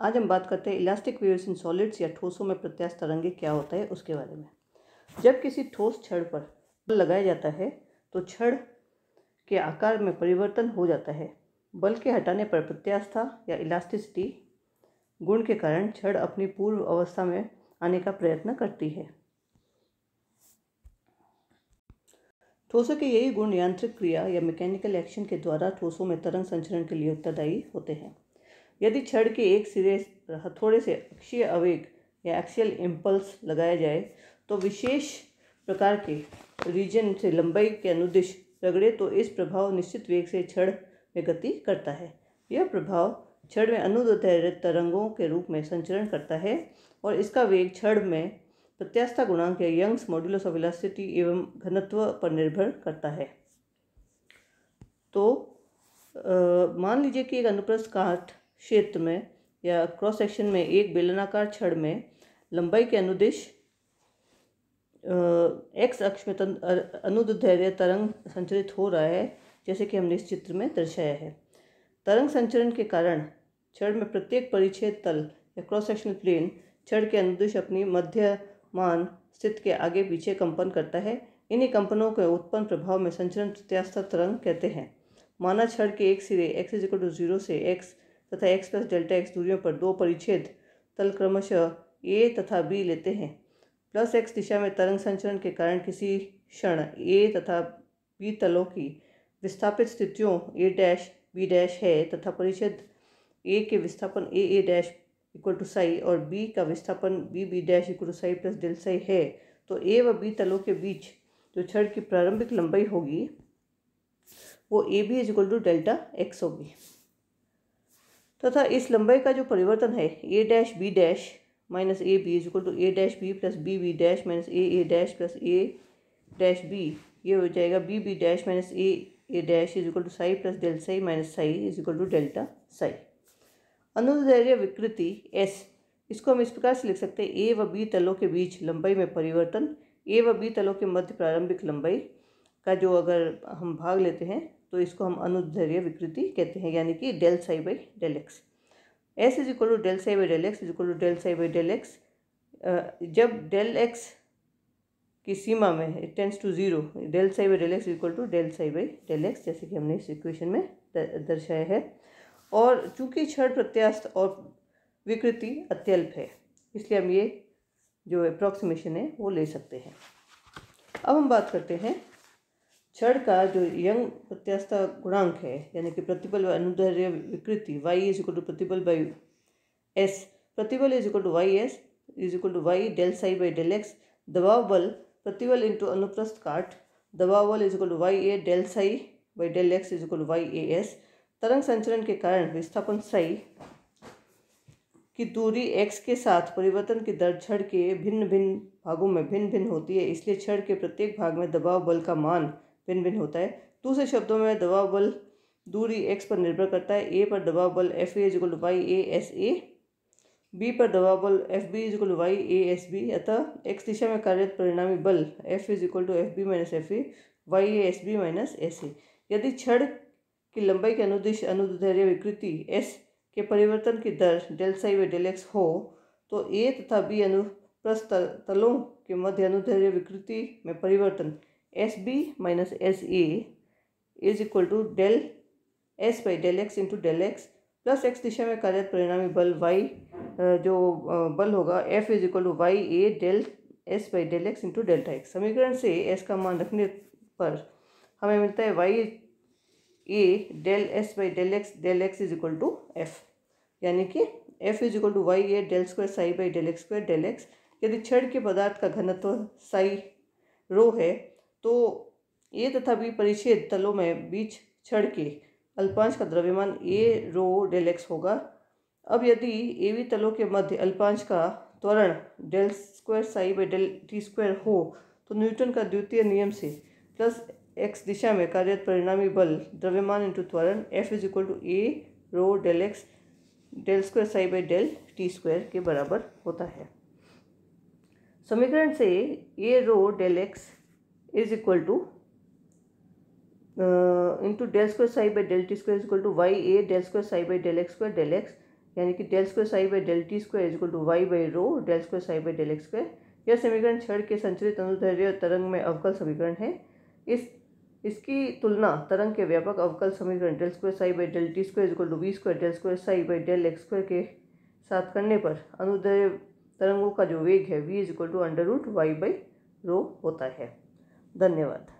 आज हम बात करते हैं इलास्टिक वेव्स इन सॉलिड्स या ठोसों में प्रत्यास्थ तरंगे क्या होता है उसके बारे में। जब किसी ठोस छड़ पर बल लगाया जाता है तो छड़ के आकार में परिवर्तन हो जाता है। बल के हटाने पर प्रत्यास्था या इलास्टिसिटी गुण के कारण छड़ अपनी पूर्व अवस्था में आने का प्रयत्न करती है। ठोसों के यही गुण यांत्रिक क्रिया या मैकेनिकल एक्शन के द्वारा ठोसों में तरंग संचरण के लिए उत्तरदायी होते हैं। यदि छड़ के एक सिरे हथौड़े से अक्षीय आवेग या एक्सियल इम्पल्स लगाया जाए तो विशेष प्रकार के रीजन से लंबाई के अनुदिश रगड़े तो इस प्रभाव निश्चित वेग से छड़ में गति करता है। यह प्रभाव छड़ में अनुदैर्घ्य तरंगों के रूप में संचरण करता है और इसका वेग छड़ में प्रत्यास्था गुणांक या यंग्स मॉड्यूलस ऑफ़ इलास्टिसिटी एवं घनत्व पर निर्भर करता है। तो आ, मान लीजिए कि एक अनुप्रस्थ काट क्षेत्र में या क्रॉस सेक्शन में एक बेलनाकार छड़ में लंबाई के अनुदिश एक्स अक्ष में अनुदैर्घ्य तरंग संचरित हो रहा है, जैसे कि हमने इस चित्र में दर्शाया है। तरंग संचरण के कारण छड़ में प्रत्येक परिच्छेद तल या क्रॉस सेक्शनल प्लेन छड़ के अनुदिश अपनी मध्यमान स्थित के आगे पीछे कंपन करता है। इन्हीं कंपनों के उत्पन्न प्रभाव में संचरण प्रत्यास्था तरंग कहते हैं। माना छड़ के एक सिरे x is equal to zero से एक्स तथा एक्स प्लस डेल्टा एक्स दूरियों पर दो परिच्छेद तल क्रमशः ए तथा बी लेते हैं। प्लस एक्स दिशा में तरंग संचरण के कारण किसी क्षण ए तथा बी तलों की विस्थापित स्थितियों ए डैश, बी डैश है तथा परिच्छेद ए के विस्थापन A A dash equal to psi और बी का विस्थापन B B dash equal to psi plus del psi है। तो ए व बी तलों के बीच जो छड़ की प्रारंभिक लंबाई होगी, वो A B is equal to delta x होगी। तथा इस लंबाई का जो परिवर्तन है A dash B dash minus A B is equal to A dash B plus B B dash minus A A dash plus A dash B ये हो जाएगा B B dash minus A A dash is equal to psi plus del psi minus psi is equal to delta psi अनुदैर्य विकृति S इसको हम इस प्रकार से लिख सकते हैं ए व बी तलों के बीच लंबाई में परिवर्तन ए व बी तलों के मध्य प्रारंभिक लंबाई का जो अगर हम भाग लेते हैं तो इसको हम अनुदैर्य विकृति कहते हैं, यानी कि del psi by del x S is equal to del psi by del x is equal to del psi by del x जब डेल एक्स की सीमा में it tends to zero del psi by del x equal to del psi by del x जैसे कि हमने इस equation में दर्शाया है। और चूँकि क्षण प्रत्यास्थ और विकृति अत्यल्प है, इसलिए हम ये जो अप्रॉक्सीमेशन है, वो ले सकते हैं। अब हम बात करते हैं क्षण का जो यंग प्रत्यास्था गुणांक है, यानी कि प्रतिबल व अनुदैर्य विकृति वाई इज़ इक्वल टू प्रतिबल बाई एस प्रतिबल is equal to Y S is equal to Y del psi by del x दबाव बल प्रतिबल इंटू अनुप्रस्थ काट, दबाव बल is equal to Y A del psi by del x is equal to Y A S तरंग संचरण के कारण विस्थापन साई की दूरी एक्स के साथ परिवर्तन की दर छड़ के भिन्न भिन्न भागों में भिन्न भिन्न होती है, इसलिए छड़ के प्रत्येक भाग में दबाव बल का मान भिन्न भिन्न होता है। दूसरे शब्दों में दबाव बल दूरी एक्स पर निर्भर करता है। ए पर दबाव बल F A equal Y A S A B पर दबाव बल F B equal Y A S B अतः एक्स दिशा में कार्यरत परिणामी बल F is equal to F B minus F A Y A S B minus S A यदि छड़ की लंबाई के अनुदिश अनुदैर्य विकृति एस के परिवर्तन की दर डेल साई व डेल एक्स हो तो ए तथा बी अनुप्रस्थ तलों के मध्य अनुदैर्य विकृति में परिवर्तन S B minus S A is equal to del S by del x into del x plus x दिशा में कार्यरत परिणामी बल वाई जो बल होगा F is equal to Y A del S by del x into delta x समीकरण से S का मान रखने पर हमें मिलता है Y A del S by del x del x is equal to F यानी कि F is equal to Y A del square psi by del x square del x यदि छड़ के पदार्थ का घनत्व साई रो है तो ए तथा बी परिच्छेद तलों में बीच छड़ के अल्पांश का द्रव्यमान ए रो डेल एक्स होगा। अब यदि ए बी तलों के मध्य अल्पांश का त्वरण del square psi by del t square हो तो न्यूटन का द्वितीय नियम से प्लस एक्स दिशा में कार्यरत परिणामी बल द्रव्यमान इंटू त्वरण F is equal to A rho del x del square psi by del t square के बराबर होता है। समीकरण से A rho del x equal to uh, into del square psi by del t square is equal to y a del square psi by del x square del x यानी कि del square psi by del t square is equal to Y by rho del square psi by del x square यह समीकरण छड़ के संचरित अनुदैर्ध्य तरंग में अवकल समीकरण है। इस इसकी तुलना तरंग के व्यापक अवकल समीकरण del square psi by del t square equal to V square del square psi by del x square के साथ करने पर अनुदैर्ध्य तरंगों का जो वेग है V is equal to under root Y by rho होता है। धन्यवाद।